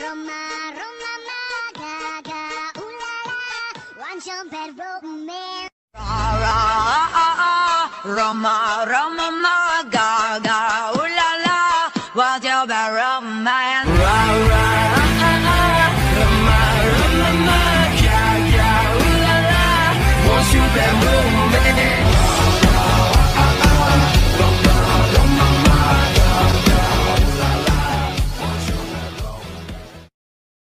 Roma, Roma, ma, gaga, ooh la la, one jump and. Roma, Roma, ma, gaga, ooh la la, one jump and. Roma, Roma, ma, gaga, ooh la la, one jump.